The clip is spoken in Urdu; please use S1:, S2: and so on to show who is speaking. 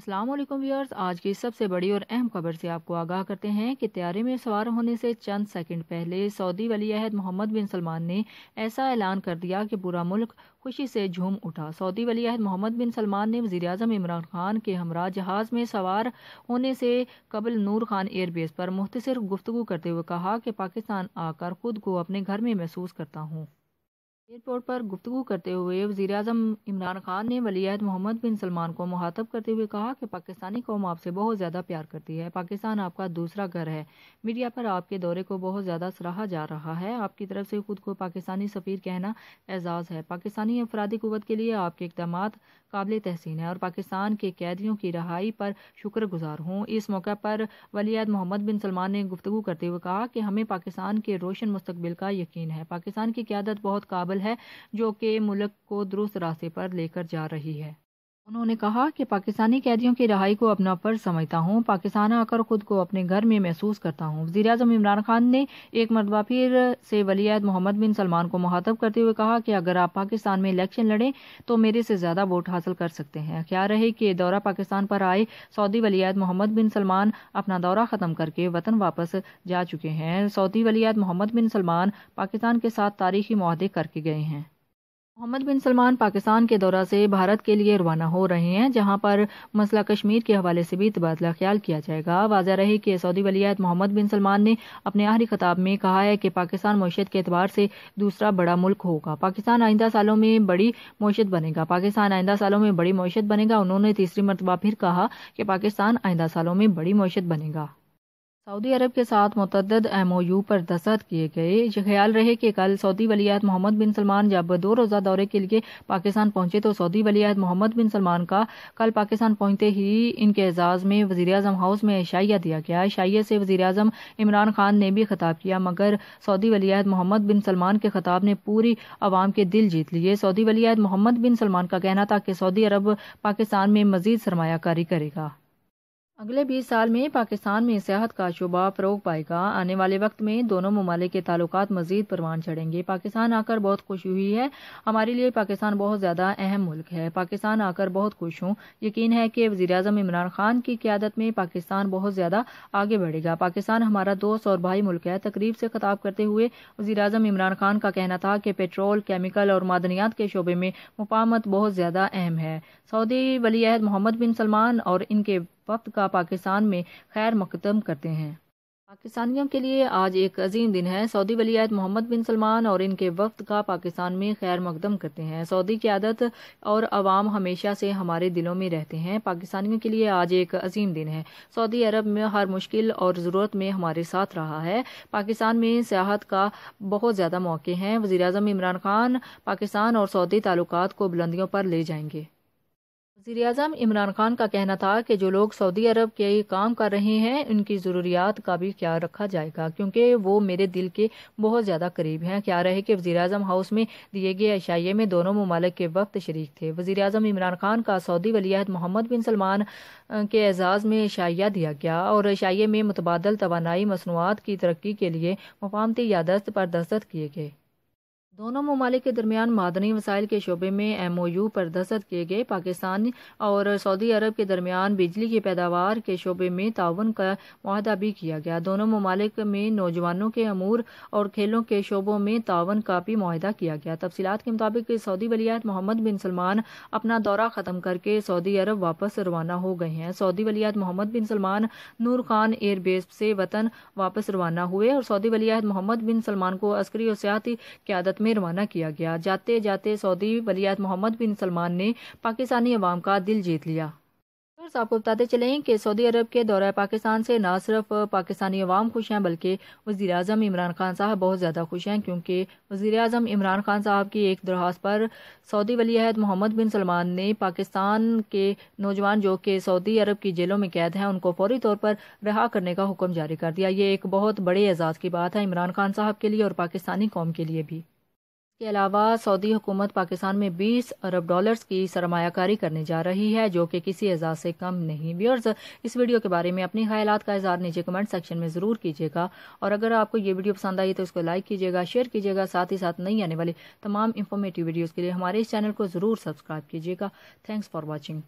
S1: السلام علیکم ویئرز آج کی سب سے بڑی اور اہم خبر سے آپ کو آگاہ کرتے ہیں کہ طیارے میں سوار ہونے سے چند سیکنڈ پہلے سعودی ولی عہد محمد بن سلمان نے ایسا اعلان کر دیا کہ پورا ملک خوشی سے جھوم اٹھا۔ سعودی ولی عہد محمد بن سلمان نے وزیر اعظم عمران خان کے ہمراہ جہاز میں سوار ہونے سے قبل نور خان ایئر بیس پر مختصر گفتگو کرتے ہوئے کہا کہ پاکستان آ کر خود کو اپنے گھر میں محسوس کرتا ہوں۔ ایئرپورٹ پر گفتگو کرتے ہوئے وزیر اعظم عمران خان نے ولیعہد محمد بن سلمان کو مخاطب کرتے ہوئے کہا کہ پاکستانی قوم آپ سے بہت زیادہ پیار کرتی ہے۔ پاکستان آپ کا دوسرا گھر ہے۔ میڈیا پر آپ کے دورے کو بہت زیادہ سراہا جا رہا ہے۔ آپ کی طرف سے خود کو پاکستانی سفیر کہنا اعزاز ہے۔ پاکستانی افرادی قوت کے لیے آپ کے اقدامات قابل تحسین ہے اور پاکستان کے قیدیوں کی رہائی پر شکر گزار ہوں۔ اس موقع پر ولیعد محمد بن سلمان نے گفتگو کرتے ہوئے کہا کہ ہمیں پاکستان کے روشن مستقبل کا یقین ہے۔ پاکستان کی قیادت بہت قابل ہے جو کہ ملک کو درست راستے پر لے کر جا رہی ہے۔ انہوں نے کہا کہ پاکستانی قیدیوں کی رہائی کو اپنا فرض سمجھتا ہوں، پاکستان آ کر خود کو اپنے گھر میں محسوس کرتا ہوں۔ وزیر اعظم عمران خان نے ایک مرتبہ پھر سے ولیعت محمد بن سلمان کو مخاطب کرتے ہوئے کہا کہ اگر آپ پاکستان میں الیکشن لڑیں تو میرے سے زیادہ ووٹ حاصل کر سکتے ہیں۔ خیال رہے کہ دورہ پاکستان پر آئے سعودی ولیعت محمد بن سلمان اپنا دورہ ختم کر کے وطن واپس جا چکے ہیں۔ سعودی ولیعت محمد بن سلمان پاکستان کے ساتھ تاریخی معاہدے کر کے گئے ہیں۔ محمد بن سلمان پاکستان کے دورہ سے بھارت کے لیے روانہ ہو رہے ہیں، جہاں پر مسئلہ کشمیر کے حوالے سے بھی تبادلہ خیال کیا جائے گا۔ واضح رہی کہ سعودی ولیعت محمد بن سلمان نے اپنے آخری خطاب میں کہا ہے کہ پاکستان معیشت کے اعتبار سے دوسرا بڑا ملک ہوگا۔ پاکستان آئندہ سالوں میں بڑی معیشت بنے گا۔ پاکستان آئندہ سالوں میں بڑی معیشت بنے گا۔ انہوں نے تیسری مرتبہ پھر کہا کہ پاکستان آئندہ سالوں میں بڑی معیشت بنے گا۔ سعودی عرب کے ساتھ متعدد ایم او یو پر دستخط کیے گئے۔ یہ خیال رہے کہ کل سعودی ولیعت محمد بن سلمان جب دو روزہ دورے کے لیے پاکستان پہنچے تو سعودی ولیعت محمد بن سلمان کا کل پاکستان پہنچتے ہی ان کے اعزاز میں وزیر اعظم ہاؤس میں عشائیہ دیا گیا۔ عشائیہ سے وزیر اعظم عمران خان نے بھی خطاب کیا، مگر سعودی ولیعت محمد بن سلمان کے خطاب نے پوری عوام کے دل جیت لیے۔ سعودی ولیعت محمد بن سلمان کا کہنا تھا کہ سعودی عرب پاکستان میں مزید سرمایہ کاری کرے گا۔ اگلے بیس سال میں پاکستان میں صحت کا شعبہ فروغ پائے گا۔ آنے والے وقت میں دونوں ممالک کے تعلقات مزید پروان چڑھیں گے۔ پاکستان آ کر بہت خوشی ہوئی ہے۔ ہمارے لیے پاکستان بہت زیادہ اہم ملک ہے۔ پاکستان آ کر بہت خوش ہوں۔ یقین ہے کہ وزیر اعظم عمران خان کی قیادت میں پاکستان بہت زیادہ آگے بڑھے گا۔ پاکستان ہمارا دوست اور بھائی ملک ہے۔ تقریب سے خطاب کرتے ہوئے وزیر اعظم عمران خان کا کہنا تھا کہ پیٹرول، کیمیکل اور معدنیات کے شعبے میں مقامت بہت زیادہ اہم ہے سعودی ولی عہد محمد بن سلمان اور ان کے وقت کا پاکستان میں خیر مقدم کرتے ہیں۔ پاکستانیوں کے لیے آج ایک عظیم دن ہے۔ سعودی ولیعت محمد بن سلمان اور ان کے وقت کا پاکستان میں خیر مقدم کرتے ہیں۔ سعودی قیادت اور عوام ہمیشہ سے ہمارے دلوں میں رہتے ہیں۔ پاکستانیوں کے لیے آج ایک عظیم دن ہے۔ سعودی عرب میں ہر مشکل اور ضرورت میں ہمارے ساتھ رہا ہے۔ پاکستان میں سیاحت کا بہت زیادہ موقع ہیں۔ وزیر اعظم عمران خان پاکستان اور سعودی تعلقات کو بلندیوں پر لے جائیں گے۔ وزیر اعظم عمران خان کا کہنا تھا کہ جو لوگ سعودی عرب کے کام کر رہے ہیں، ان کی ضروریات کا بھی خیال رکھا جائے گا، کیونکہ وہ میرے دل کے بہت زیادہ قریب ہیں۔ کیا رہے کہ وزیر اعظم ہاؤس میں دیے گئے اشائیے میں دونوں ممالک کے وقت شریک تھے۔ وزیر اعظم عمران خان کا سعودی ولیعت محمد بن سلمان کے اعزاز میں اشائیہ دیا گیا اور اشائیے میں متبادل توانائی مصنوعات کی ترقی کے لیے مقامتی یادست پر دستخط کیے گئے۔ دونوں ممالک کے درمیان معدنی وسائل کے شعبے میں ایم او یو پر دستخط کیے گئے۔ پاکستان اور سعودی عرب کے درمیان بجلی کی پیداوار کے شعبے میں تعاون کا معاہدہ بھی کیا گیا۔ دونوں ممالک میں نوجوانوں کے امور اور کھیلوں کے شعبوں میں تعاون کا بھی معاہدہ کیا گیا۔ تفصیلات کے مطابق سعودی ولیعت محمد بن سلمان اپنا دورہ ختم کر کے سعودی عرب واپس روانہ ہو گئے ہیں۔ Saudi ولیعت Mohammed bin Salman Nur Khan air base سے وطن واپس روانہ ہوئے اور سعودی ولیعت محمد بن سلمان کو عسکری اور سیاحتی قیادت میں میں روانہ کیا گیا۔ جاتے جاتے سعودی ولیات محمد بن سلمان نے پاکستانی عوام کا دل جیت لیا۔ آپ کو بتاتے چلیں کہ سعودی عرب کے دورہ پاکستان سے نہ صرف پاکستانی عوام خوش ہیں بلکہ وزیر اعظم عمران خان صاحب بہت زیادہ خوش ہیں کیونکہ وزیر اعظم عمران خان صاحب کی ایک درخواست پر سعودی ولی عہد محمد بن سلمان نے پاکستان کے نوجوان جو کہ سعودی عرب کی جیلوں میں قید ہیں، ان کو فوری طور پر رہا کرنے کا حکم جاری کر دیا۔ یہ ایک بہت بڑے اعزاز کی بات ہے عمران خان صاحب کے لیے اور پاکستانی قوم کے لیے بھی۔ کے علاوہ سعودی حکومت پاکستان میں بیس ارب ڈالرز کی سرمایہ کاری کرنے جا رہی ہے، جو کہ کسی اعزاز سے کم نہیں۔ ویورز، اس ویڈیو کے بارے میں اپنی خیالات کا اظہار نیچے کمنٹ سیکشن میں ضرور کیجیے گا۔ اور اگر آپ کو یہ ویڈیو پسند آئی تو اس کو لائک کیجیے گا، شیئر کیجیے گا، ساتھ ہی ساتھ نئی آنے والی تمام انفارمیٹیو ویڈیوز کے لیے ہمارے اس چینل کو ضرور سبسکرائب کیجیے گا۔ Thanks for watching